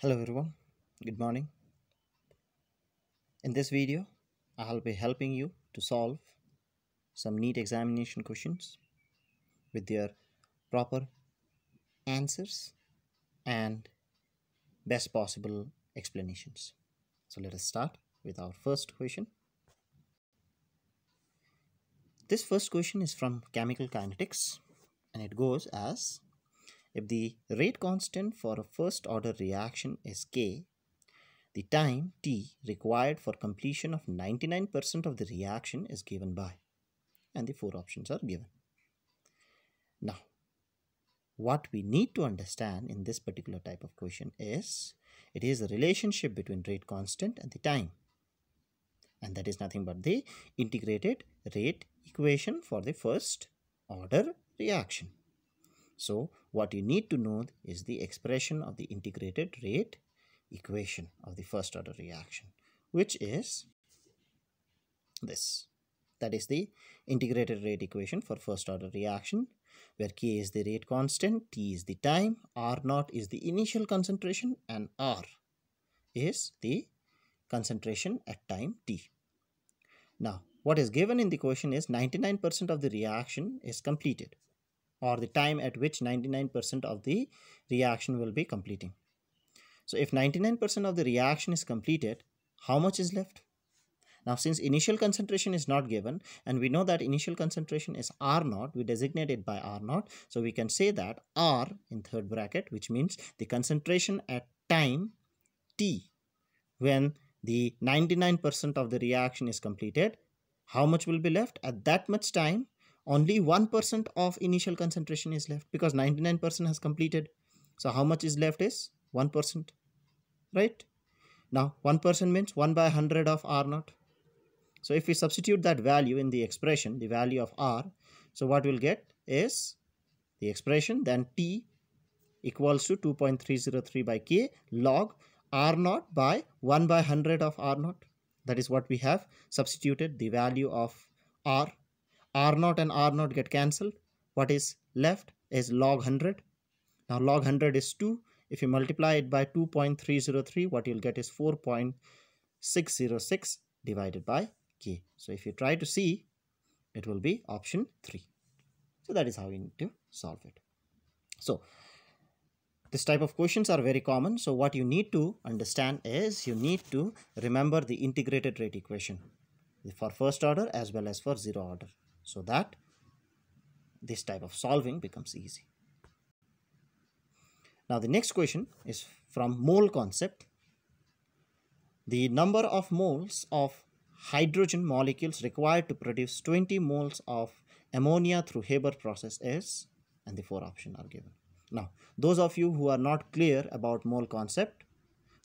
Hello everyone, good morning. In this video, I'll be helping you to solve some NEET examination questions with their proper answers and best possible explanations. So let us start with our first question. This first question is from chemical kinetics and it goes as if the rate constant for a first order reaction is K, the time T required for completion of 99% of the reaction is given by, and the four options are given. Now, what we need to understand in this particular type of question is it is the relationship between rate constant and the time. And that is nothing but the integrated rate equation for the first order reaction. So what you need to know is the expression of the integrated rate equation of the first order reaction, which is this. That is the integrated rate equation for first order reaction, where K is the rate constant, T is the time, R naught is the initial concentration, and R is the concentration at time T. Now, what is given in the question is 99% of the reaction is completed or the time at which 99% of the reaction will be completing. So if 99% of the reaction is completed, how much is left? Now since initial concentration is not given and we know that initial concentration is R naught, we designate it by R naught. So we can say that R in third bracket which means the concentration at time T when the 99% of the reaction is completed, how much will be left? At that much time only 1% of initial concentration is left because 99% has completed. So how much is left is 1%, right? Now 1% means 1 by 100 of R naught. So if we substitute that value in the expression, the value of R, so what we'll get is the expression then T equals to 2.303 by K log R naught by 1 by 100 of R naught. That is what we have substituted the value of R R0 and R0 get cancelled. What is left is log 100. Now log 100 is 2. If you multiply it by 2.303, what you'll get is 4.606 divided by k. So if you try to see, it will be option 3. So that is how you need to solve it. So this type of questions are very common. So what you need to understand is you need to remember the integrated rate equation for first order as well as for zero order so that this type of solving becomes easy. Now the next question is from mole concept. The number of moles of hydrogen molecules required to produce 20 moles of ammonia through Haber process is and the four options are given. Now those of you who are not clear about mole concept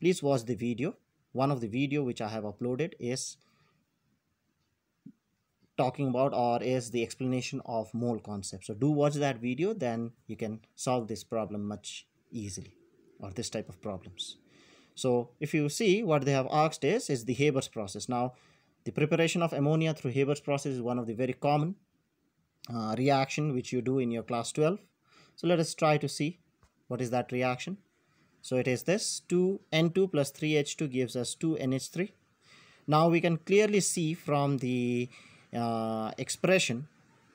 please watch the video. One of the video which I have uploaded is talking about or is the explanation of mole concept. So do watch that video then you can solve this problem much easily or this type of problems. So if you see what they have asked is is the Haber's process. Now the preparation of ammonia through Haber's process is one of the very common uh, reaction which you do in your class 12 so let us try to see what is that reaction. So it is this 2n2 plus 3h2 gives us 2nh3 now we can clearly see from the uh, expression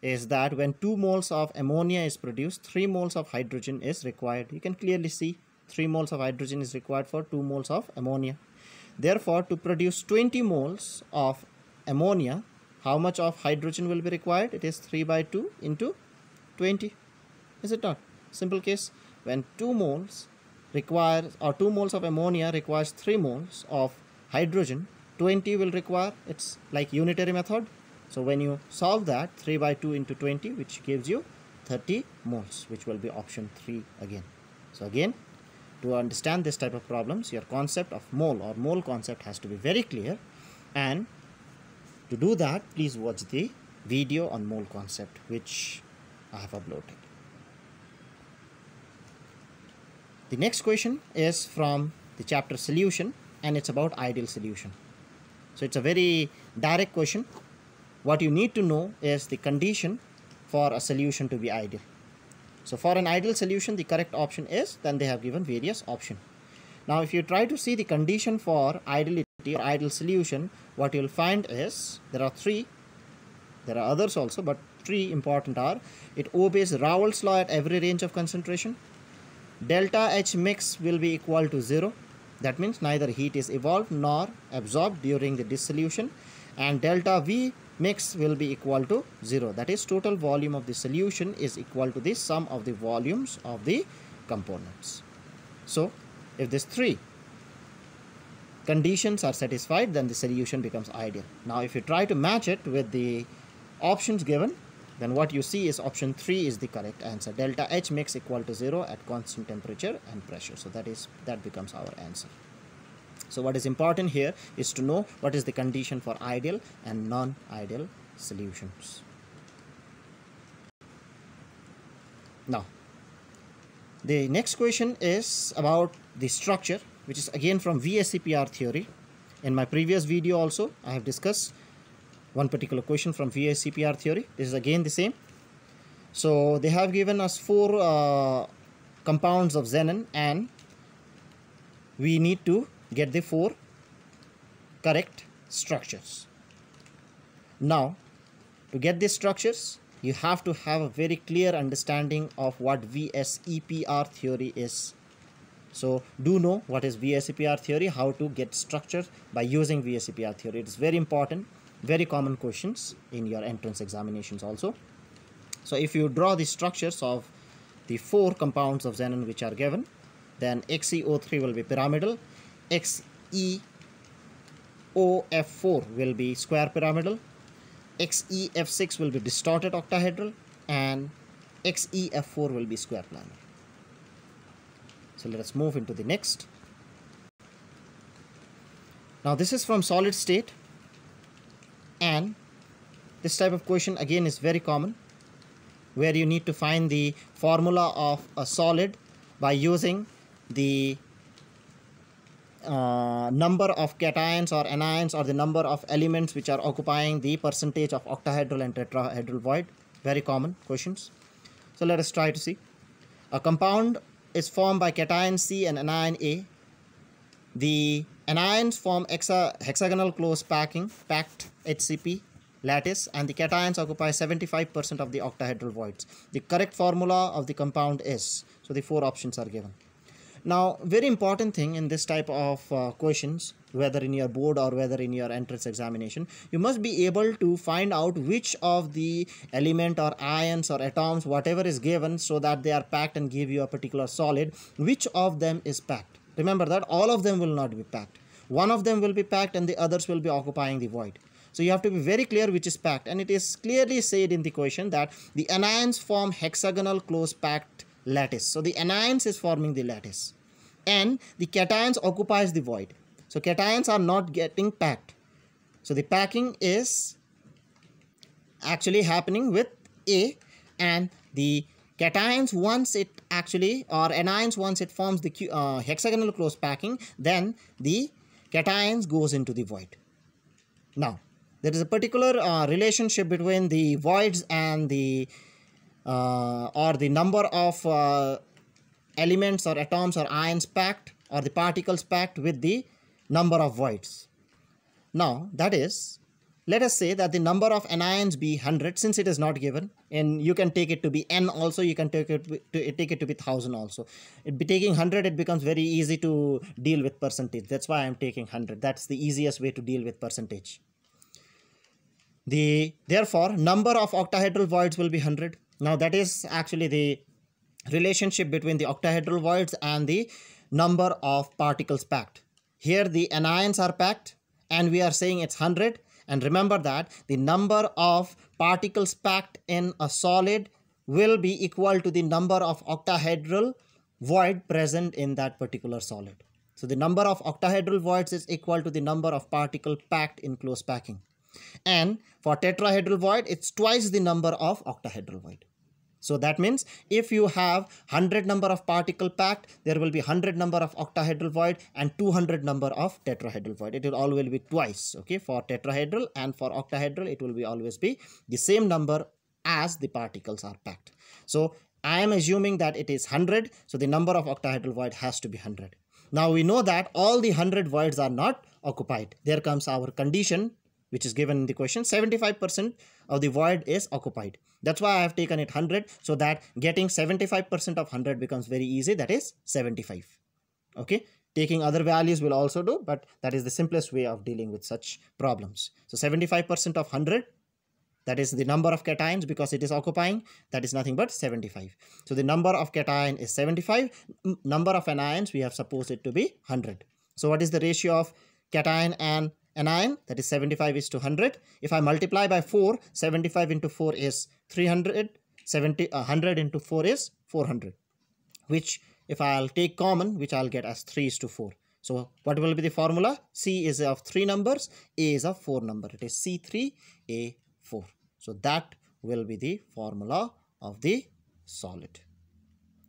is that when 2 moles of ammonia is produced 3 moles of hydrogen is required. You can clearly see 3 moles of hydrogen is required for 2 moles of ammonia. Therefore to produce 20 moles of ammonia how much of hydrogen will be required? It is 3 by 2 into 20 is it not? Simple case. When 2 moles requires or 2 moles of ammonia requires 3 moles of hydrogen 20 will require. It's like unitary method so when you solve that 3 by 2 into 20 which gives you 30 moles which will be option 3 again. So again to understand this type of problems your concept of mole or mole concept has to be very clear and to do that please watch the video on mole concept which I have uploaded. The next question is from the chapter solution and it's about ideal solution. So it's a very direct question what you need to know is the condition for a solution to be ideal. So for an ideal solution, the correct option is, then they have given various option. Now if you try to see the condition for ideality or ideal solution, what you'll find is there are three, there are others also, but three important are, it obeys Raoult's law at every range of concentration, delta H mix will be equal to 0, that means neither heat is evolved nor absorbed during the dissolution and delta V mix will be equal to 0 that is total volume of the solution is equal to the sum of the volumes of the components. So if these three conditions are satisfied then the solution becomes ideal. Now if you try to match it with the options given then what you see is option 3 is the correct answer delta H mix equal to 0 at constant temperature and pressure so that is that becomes our answer. So what is important here is to know what is the condition for ideal and non-ideal solutions. Now, the next question is about the structure, which is again from VSEPR theory. In my previous video also, I have discussed one particular question from VSEPR theory. This is again the same. So they have given us four uh, compounds of xenon and we need to get the four correct structures. Now, to get these structures, you have to have a very clear understanding of what VSEPR theory is. So, do know what is VSEPR theory, how to get structure by using VSEPR theory. It is very important, very common questions in your entrance examinations also. So, if you draw the structures of the four compounds of xenon which are given, then XeO3 will be pyramidal, XeOF4 will be square pyramidal, XeF6 will be distorted octahedral, and XeF4 will be square planar. So let us move into the next. Now this is from solid state and this type of question again is very common where you need to find the formula of a solid by using the uh, number of cations or anions or the number of elements which are occupying the percentage of octahedral and tetrahedral void. Very common questions. So let us try to see. A compound is formed by cation C and anion A. The anions form hexa hexagonal close packing, packed HCP lattice and the cations occupy 75% of the octahedral voids. The correct formula of the compound is, so the four options are given. Now, very important thing in this type of uh, questions, whether in your board or whether in your entrance examination, you must be able to find out which of the element or ions or atoms, whatever is given, so that they are packed and give you a particular solid, which of them is packed. Remember that all of them will not be packed. One of them will be packed and the others will be occupying the void. So you have to be very clear which is packed and it is clearly said in the question that the anions form hexagonal close packed lattice. So the anions is forming the lattice and the cations occupies the void. So cations are not getting packed. So the packing is actually happening with A and the cations once it actually or anions once it forms the uh, hexagonal close packing then the cations goes into the void. Now there is a particular uh, relationship between the voids and the or the number of uh, elements or atoms or ions packed or the particles packed with the number of voids. Now that is let us say that the number of anions be 100 since it is not given and you can take it to be n also you can take it to take it to be 1000 also. It be taking 100 it becomes very easy to deal with percentage. That's why i'm taking 100 that's the easiest way to deal with percentage. The therefore number of octahedral voids will be 100 now that is actually the relationship between the octahedral voids and the number of particles packed. Here the anions are packed and we are saying it's 100 and remember that the number of particles packed in a solid will be equal to the number of octahedral void present in that particular solid. So the number of octahedral voids is equal to the number of particle packed in close packing. And for tetrahedral void, it's twice the number of octahedral void. So that means if you have 100 number of particle packed, there will be 100 number of octahedral void and 200 number of tetrahedral void. It will always be twice, okay, for tetrahedral and for octahedral, it will be always be the same number as the particles are packed. So I am assuming that it is 100, so the number of octahedral void has to be 100. Now we know that all the 100 voids are not occupied. There comes our condition which is given in the question 75% of the void is occupied. That's why I have taken it 100 so that getting 75% of 100 becomes very easy that is 75. Okay taking other values will also do but that is the simplest way of dealing with such problems. So 75% of 100 that is the number of cations because it is occupying that is nothing but 75 so the number of cation is 75 number of anions we have supposed it to be 100 so what is the ratio of cation and anion that is 75 is to 100 if i multiply by 4 75 into 4 is 300 70 uh, 100 into 4 is 400 which if i'll take common which i'll get as 3 is to 4 so what will be the formula? C is of three numbers a is of four number. It is c3a4 so that will be the formula of the solid.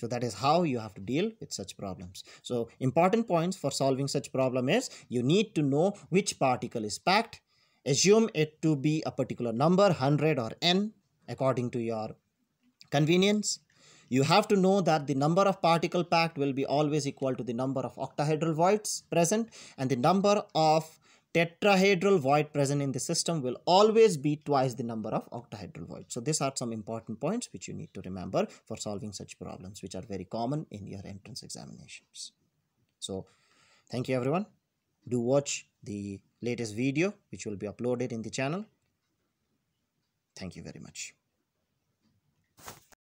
So that is how you have to deal with such problems. So important points for solving such problem is you need to know which particle is packed. Assume it to be a particular number 100 or n according to your convenience. You have to know that the number of particle packed will be always equal to the number of octahedral voids present and the number of tetrahedral void present in the system will always be twice the number of octahedral voids. So these are some important points which you need to remember for solving such problems which are very common in your entrance examinations. So thank you everyone. Do watch the latest video which will be uploaded in the channel. Thank you very much.